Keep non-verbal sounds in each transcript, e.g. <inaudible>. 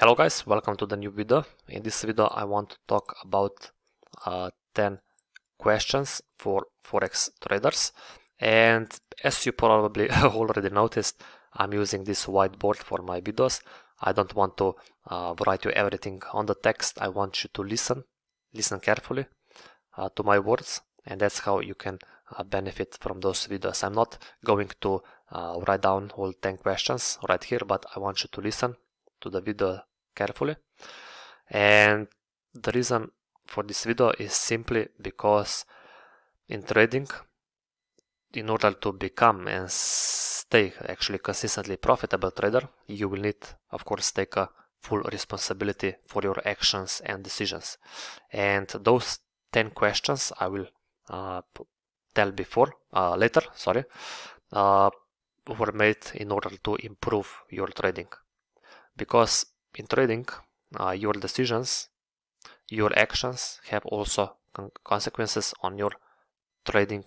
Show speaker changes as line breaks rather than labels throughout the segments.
Hello guys, welcome to the new video. In this video I want to talk about uh, 10 questions for forex traders and as you probably <laughs> already noticed I'm using this whiteboard for my videos. I don't want to uh, write you everything on the text. I want you to listen, listen carefully uh, to my words and that's how you can uh, benefit from those videos. I'm not going to uh, write down all 10 questions right here but I want you to listen to the video carefully. And the reason for this video is simply because in trading in order to become and stay actually consistently profitable trader you will need of course take a full responsibility for your actions and decisions. And those 10 questions i will uh, tell before uh, later sorry uh, were made in order to improve your trading because in trading uh, your decisions your actions have also con consequences on your trading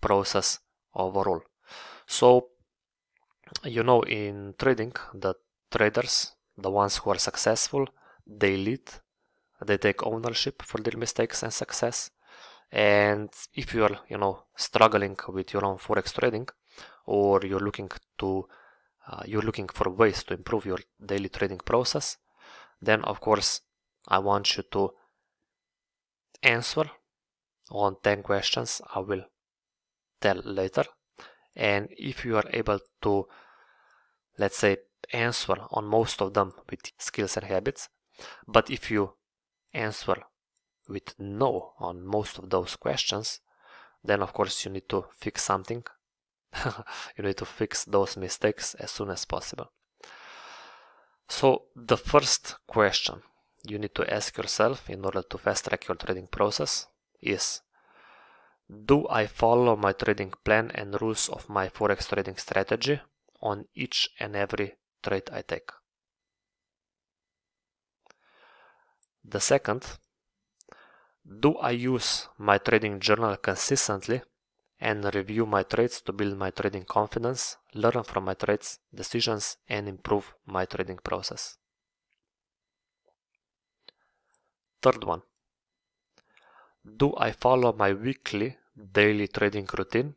process overall. So you know in trading the traders the ones who are successful they lead they take ownership for their mistakes and success. And if you are you know struggling with your own forex trading or you're looking to uh, you're looking for ways to improve your daily trading process, then of course I want you to answer on 10 questions I will tell later. And if you are able to, let's say, answer on most of them with skills and habits, but if you answer with no on most of those questions, then of course you need to fix something <laughs> you need to fix those mistakes as soon as possible. So the first question you need to ask yourself in order to fast track your trading process is Do I follow my trading plan and rules of my forex trading strategy on each and every trade I take? The second, do I use my trading journal consistently and review my trades to build my trading confidence, learn from my trades, decisions, and improve my trading process. Third one. Do I follow my weekly, daily trading routine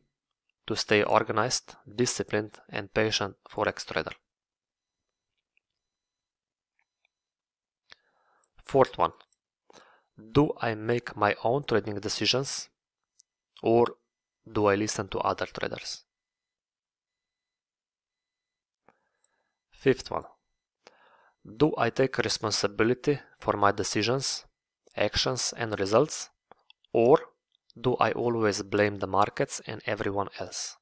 to stay organized, disciplined, and patient forex trader? Fourth one. Do I make my own trading decisions or do I listen to other traders? Fifth one. Do I take responsibility for my decisions, actions and results? Or do I always blame the markets and everyone else?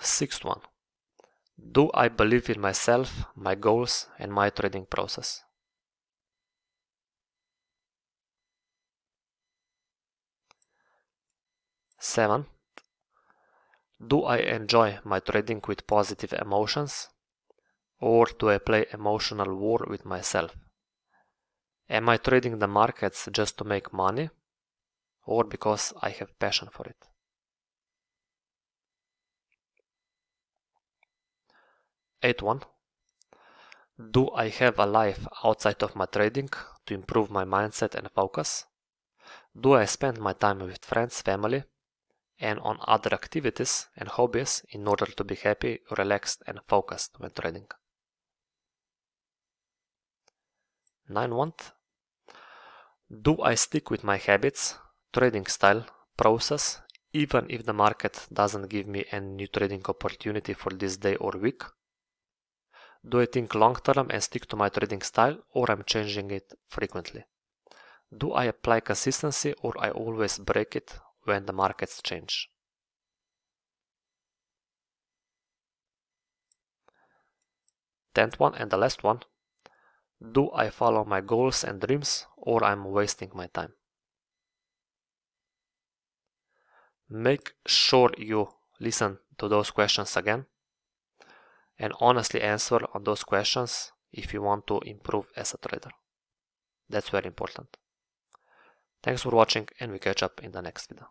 Sixth one. Do I believe in myself, my goals and my trading process? Seven. Do I enjoy my trading with positive emotions? Or do I play emotional war with myself? Am I trading the markets just to make money? Or because I have passion for it? Eight one. Do I have a life outside of my trading to improve my mindset and focus? Do I spend my time with friends, family, and on other activities and hobbies in order to be happy, relaxed and focused when trading. 9 want. Do I stick with my habits, trading style, process, even if the market doesn't give me any new trading opportunity for this day or week? Do I think long term and stick to my trading style or I'm changing it frequently? Do I apply consistency or I always break it when the markets change. Tenth one and the last one. Do I follow my goals and dreams or I'm wasting my time? Make sure you listen to those questions again and honestly answer on those questions if you want to improve as a trader. That's very important. Thanks for watching and we catch up in the next video.